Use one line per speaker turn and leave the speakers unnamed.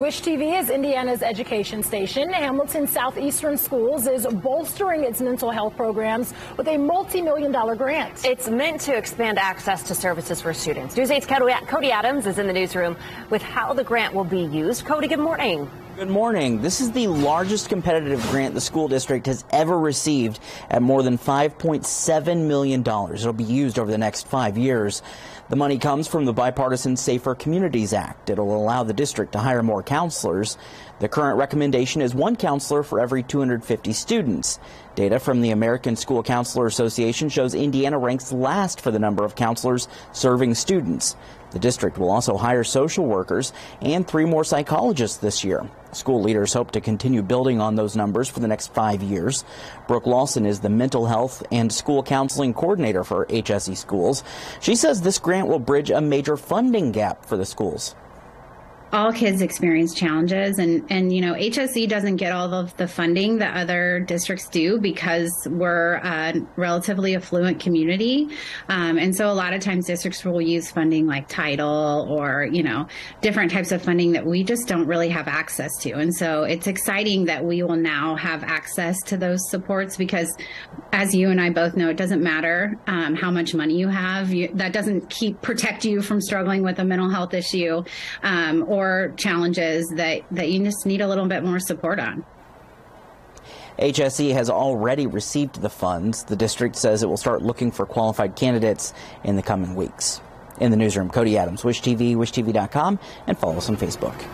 Wish TV is Indiana's education station. Hamilton Southeastern Schools is bolstering its mental health programs with a multi-million dollar grant.
It's meant to expand access to services for students. News 8's Cody Adams is in the newsroom with how the grant will be used. Cody, good morning.
Good morning. This is the largest competitive grant the school district has ever received at more than $5.7 million. It'll be used over the next five years. The money comes from the bipartisan Safer Communities Act. It'll allow the district to hire more counselors. The current recommendation is one counselor for every 250 students. Data from the American School Counselor Association shows Indiana ranks last for the number of counselors serving students. The district will also hire social workers and three more psychologists this year. School leaders hope to continue building on those numbers for the next five years. Brooke Lawson is the mental health and school counseling coordinator for HSE schools. She says this grant will bridge a major funding gap for the schools
all kids experience challenges and and you know HSE doesn't get all of the funding that other districts do because we're a relatively affluent community. Um, and so a lot of times districts will use funding like title or you know different types of funding that we just don't really have access to. And so it's exciting that we will now have access to those supports because as you and I both know it doesn't matter um, how much money you have. You, that doesn't keep protect you from struggling with a mental health issue um, or or challenges that, that you just need a little bit more support on.
HSE has already received the funds. The district says it will start looking for qualified candidates in the coming weeks. In the newsroom, Cody Adams, Wish TV, wishtv.com, and follow us on Facebook.